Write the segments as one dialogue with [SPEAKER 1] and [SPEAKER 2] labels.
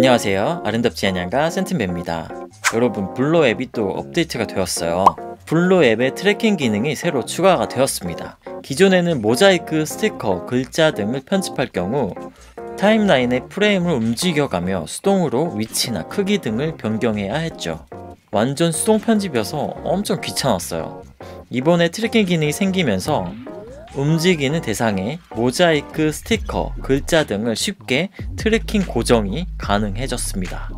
[SPEAKER 1] 안녕하세요. 아름답지 않냐가 센틴베입니다. 여러분 VLLO 앱이 또 업데이트가 되었어요. VLLO 앱의 트래킹 기능이 새로 추가가 되었습니다. 기존에는 모자이크, 스티커, 글자 등을 편집할 경우 타임라인의 프레임을 움직여가며 수동으로 위치나 크기 등을 변경해야 했죠. 완전 수동 편집이어서 엄청 귀찮았어요. 이번에 트래킹 기능이 생기면서 움직이는 대상에 모자이크, 스티커, 글자 등을 쉽게 트래킹 고정이 가능해졌습니다.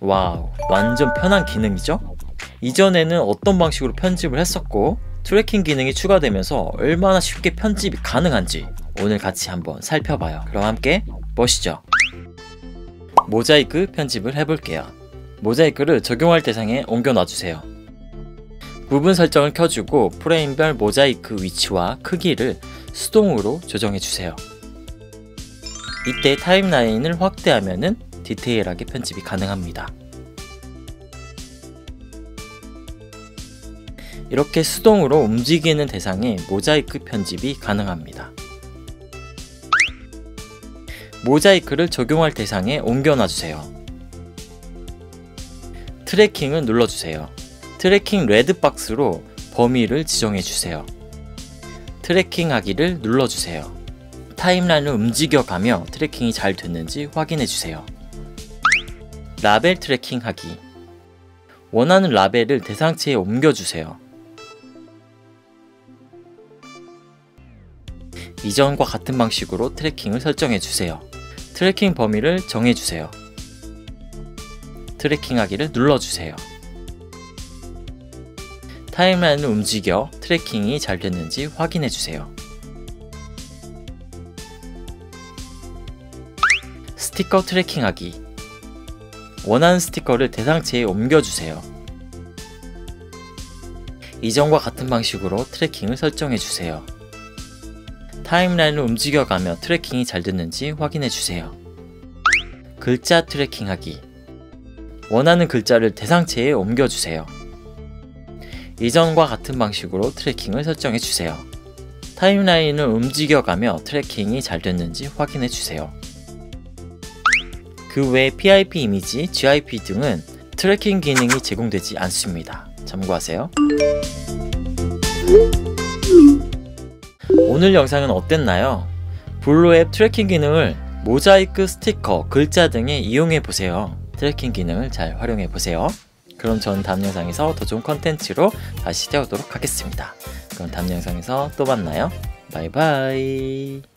[SPEAKER 1] 와우, 완전 편한 기능이죠? 이전에는 어떤 방식으로 편집을 했었고 트래킹 기능이 추가되면서 얼마나 쉽게 편집이 가능한지 오늘 같이 한번 살펴봐요. 그럼 함께 보시죠. 모자이크 편집을 해볼게요. 모자이크를 적용할 대상에 옮겨 놔주세요. 부분 설정을 켜주고 프레임별 모자이크 위치와 크기를 수동으로 조정해주세요. 이때 타임라인을 확대하면 디테일하게 편집이 가능합니다. 이렇게 수동으로 움직이는 대상에 모자이크 편집이 가능합니다. 모자이크를 적용할 대상에 옮겨놔주세요. 트래킹을 눌러주세요. 트래킹 red box로 범위를 지정해 주세요. 트래킹 하기를 눌러주세요. 타임라인을 움직여가며 트래킹이 잘 됐는지 확인해 주세요. 라벨 트래킹 하기 원하는 라벨을 대상체에 옮겨주세요. 이전과 같은 방식으로 트래킹을 설정해 주세요. 트래킹 범위를 정해 주세요. 트래킹 하기를 눌러주세요. 타임라인을 움직여 트래킹이 잘 됐는지 확인해 주세요. 스티커 트래킹하기 원하는 스티커를 대상체에 옮겨주세요. 이전과 같은 방식으로 트래킹을 설정해 주세요. 타임라인을 움직여가며 트래킹이 잘 됐는지 확인해 주세요. 글자 트래킹하기 원하는 글자를 대상체에 옮겨주세요. 이전과 같은 방식으로 트래킹을 설정해 주세요. 타임라인을 움직여가며 트래킹이 잘 됐는지 확인해 주세요. 그 외 PIP 이미지, GIF 등은 트래킹 기능이 제공되지 않습니다. 참고하세요. 오늘 영상은 어땠나요? VLLO 앱 트래킹 기능을 모자이크, 스티커, 글자 등에 이용해 보세요. 트래킹 기능을 잘 활용해 보세요. 그럼 전 다음 영상에서 더 좋은 컨텐츠로 다시 찾아오도록 하겠습니다. 그럼 다음 영상에서 또 만나요. 바이바이.